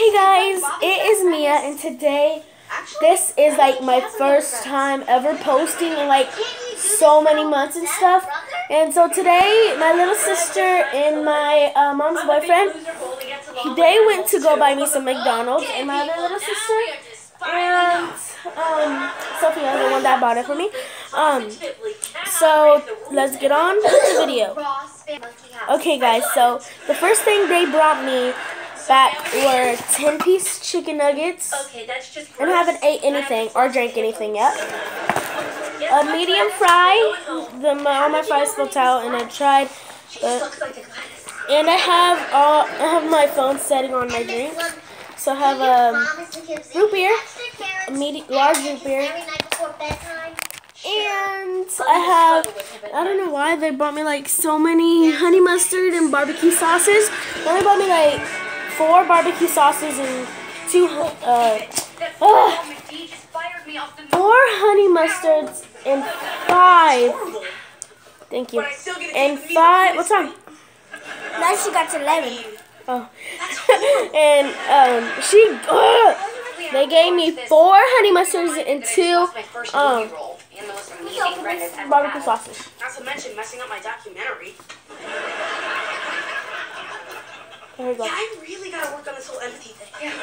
Hey guys, it is Mia, and today this is like my first time ever posting in like so many months and stuff. And so today, my little sister and my uh, mom's boyfriend, they went to go buy me some McDonald's, and my other little sister and um, Sophia, the one that bought it for me. Um, so let's get on with the video. Okay, guys. So the first thing they brought me back were 10 piece chicken nuggets. Okay, that's just And haven't ate anything or drank anything yet. A medium fry. The my, all my fries spilled out, and I tried. But, looks like the glass. and I have all I have my phone setting on my drink. So I have a root beer, a medium large root beer, and I have I don't know why they brought me like so many honey mustard and barbecue sauces. They only brought me like four barbecue sauces and two uh, ugh, McD just fired me off the four honey mustards and five. Thank you. And five. What's wrong? Now she got to 11. Oh. and um, she. ugh, they gave me four honey mustards and two um, And the most amazing friend I've ever barbecue sauces. Not to mention messing up my documentary. There we go. Yeah, I really gotta work on this whole empathy thing.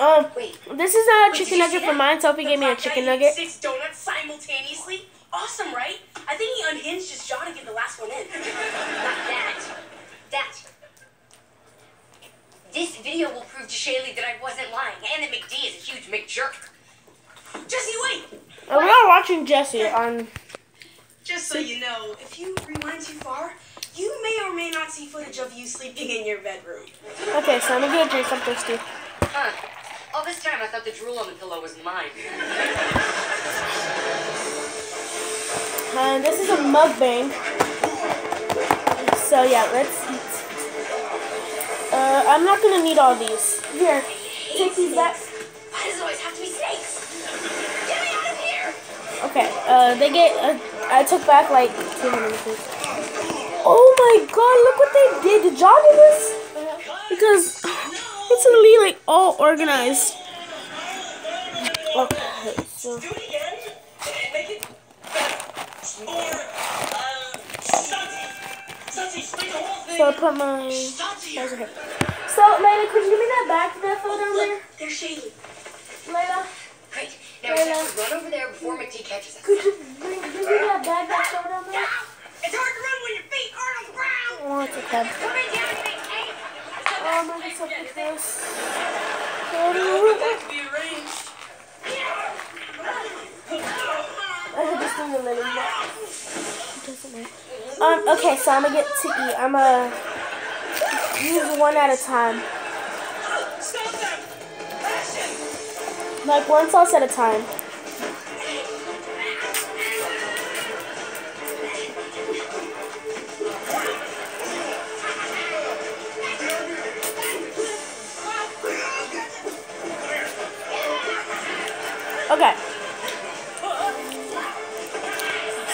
Um, Wait, this is not a Wait, chicken nugget see for that? mine. Sophie gave me a chicken nugget. Six donuts simultaneously. Awesome, right? I think he unhinged his jaw to get the last one in. not that. That. This video will prove to Shaylee that I wasn't lying and that McD is a huge McJerk. Jessie, wait! And we are watching Jessie on. Just so you know, if you rewind too far, you may or may not see footage of you sleeping in your bedroom. Okay, so I'm gonna get a drink. I'm thirsty. Huh. All this time I thought the drool on the pillow was mine. And this is a mukbang. So yeah, let's eat. Uh, I'm not gonna need all these. Here, take these back. Why does it always have to be snakes? Get me out of here! Okay, uh, they get, uh, I took back like two minutes. Oh my god, look what they did. Did y'all do this? Because it's really like all organized. Okay, so, Do it again. Make it better. More, stunty. Stunty, split the whole thing. so I put my, Stunty. those are here. So, Layla, could you give me that back bag that fell down oh, there? Look, there's Shaylee. Layla, Great. Now have run over there before McD catches us. could you bring, give me that bag that fell down there? It's hard to run when your feet aren't on the Oh, thing a little. Doesn't matter. Um, okay, so I'm gonna get to eat. I'm gonna use one at a time. Like one sauce at a time.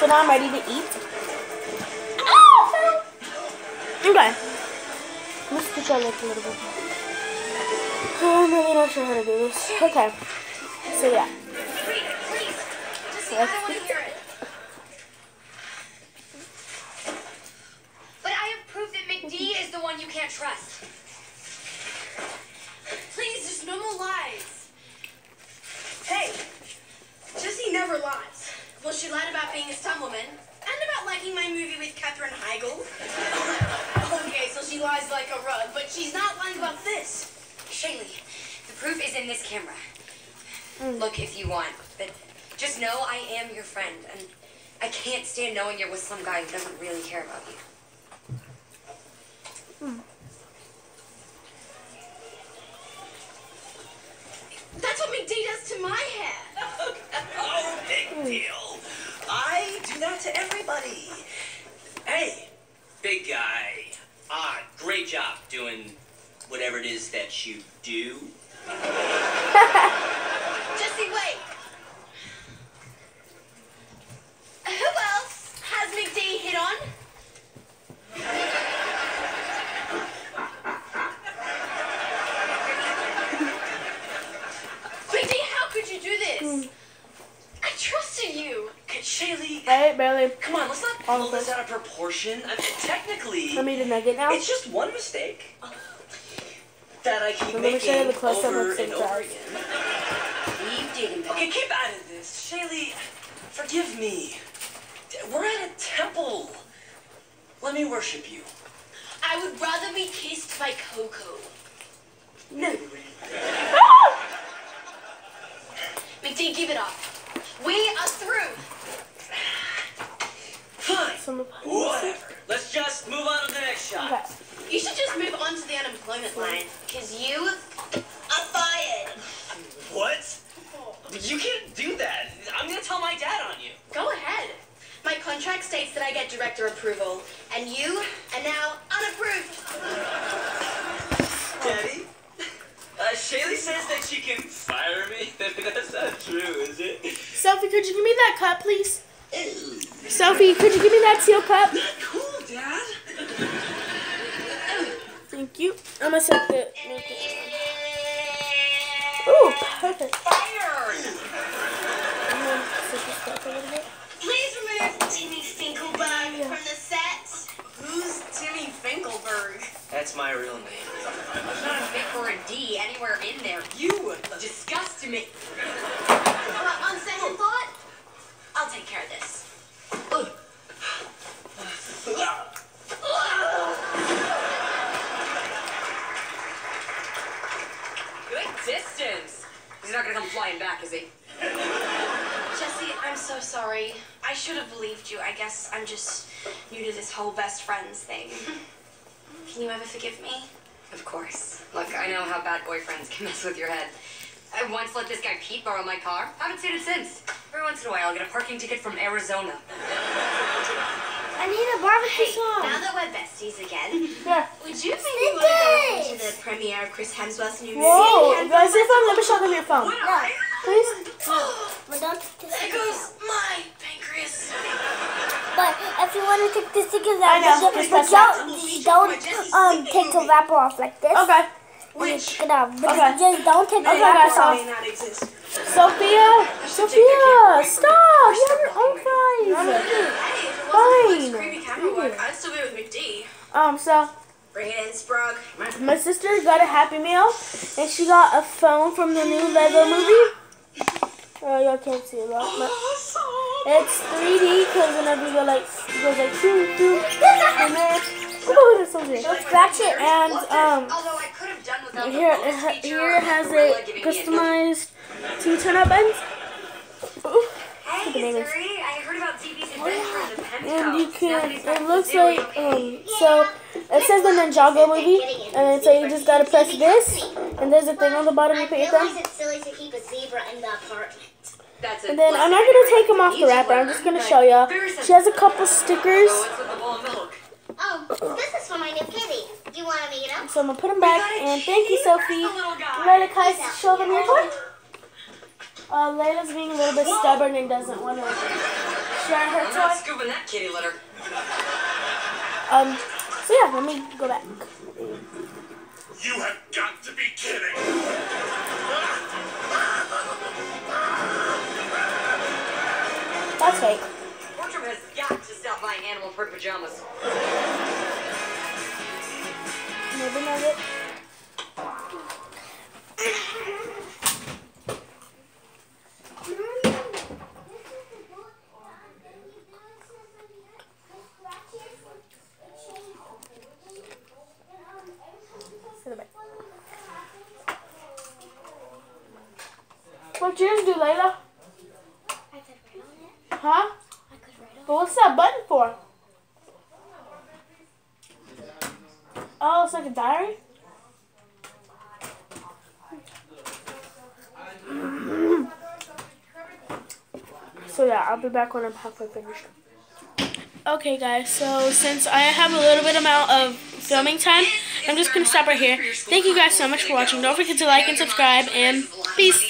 So now I'm ready to eat. Okay. Let's put that like a little bit. Oh, I'm really not sure how to do this. Okay. So yeah. Please, please. Just Let's I want to hear it. But I have proof that McD is the one you can't trust. Please, just no more lies. Hey, Jessie never lies. Well, she lied about being a stuntwoman and about liking my movie with Katherine Heigl. okay, so she lies like a rug, but she's not lying about this. Shaylee, the proof is in this camera. Look if you want, but just know I am your friend, and I can't stand knowing you're with some guy who doesn't really care about you. That's what McD does to my hair. Oh, big deal. I do that to Hey, big guy. Ah, great job doing whatever it is that you do. Jessie, wait. Who else has McD hit on? All blow of this this. out of proportion. I mean, technically, Let me eat a nugget now. it's just one mistake that I keep Let me show you making the close-up over of and over success. again. Keep digging, babe. Okay, keep out of this. Shaylee, forgive me. We're at a temple. Let me worship you. I would rather be kissed by Coco. No. McD, give it up. We are through. Fine. Some of Whatever. Let's just move on to the next shot. Okay. You should just move on to the unemployment line. Cause you are fired. What? You can't do that. I'm gonna tell my dad on you. Go ahead. My contract states that I get director approval, and you are now unapproved. Daddy? Uh, Shaylee says that she can fire me. That's not true, is it? Sophie, could you give me that cup, please? Sophie, could you give me that teal cup? Cool, Dad. Thank you. I'm gonna set the. Ooh, perfect. Fired! Please remove Timmy Finkelberg from the set. Who's Timmy Finkelberg? That's my real name. There's not a Vic or a D anywhere in there. You Disgust me. Well, on second thought, I'll take care of this. Good distance. He's not gonna come flying back, is he? Jessie, I'm so sorry. I should have believed you. I guess I'm just new to this whole best friends thing. Can you ever forgive me? Of course. Look, I know how bad boyfriends can mess with your head. I once let this guy Pete borrow my car. Haven't seen it since. Every once in a while, I'll get a parking ticket from Arizona. I need a barbecue Hey, sauce. now that we're besties again, Yeah. would you maybe want to go into the premiere of Chris Hemsworth's new movie? Whoa, And guys, your phone. Let me show them your phone. No, Please. But don't take the There goes out. my pancreas. But if you want to take the stickers I out, know, just, just but don't, don't um take the wrapper off like this. Okay. And then take it out. But Okay. just don't take the Okay, wrapper guys, off. may not exist. Sophia! Sophia! Stop! You have your own fries! Hey, if it wasn't for Fine. this creepy camera work, I'd still be with McD. Um, so, Bring it in, Sprog. my sister got a Happy Meal, and she got a phone from the new Lego movie. Oh, y'all can't see it, but it's 3D because whenever you go like, it goes like, choo, choo, and then, ooh, that's so good. Don't scratch it. And, um, Although I could have done without here, it here it has it a customized two turn-up. Ooh. Hey, bananas. Zuri, I heard about TV's adventure in the penthouse. And you can, Now that he's back it looks like, um, so, it says the Ninjago movie, and then so you just gotta press this, and there's a thing on the bottom you put your thumb. it's silly to keep a zebra in the apartment. And then I'm not gonna take them off the wrapper, I'm just gonna show y'all. She has a couple stickers, So it's with the bowl of milk. Oh, this is for my new kitty. Do you want to make it so I'm gonna put them back, and thank you, Sophie. The little guy. Layla, can I show them your toy? Uh, Layla's being a little bit stubborn and doesn't wanna share her I'm not toy. scooping that kitty litter. Um, so yeah, let me go back. You have got to be kidding! That's fake. Bertram has got to stop buying animal print pajamas. Maybe nugget. Sit it back. What'd yours do, Layla? I could write on it. Huh? I could write on But what's that button for? Oh, it's like a diary? So yeah, I'll be back when I'm halfway finished. Okay guys, so since I have a little bit amount of filming time, I'm just gonna stop right here. Thank you guys so much for watching. Don't forget to like and subscribe and peace.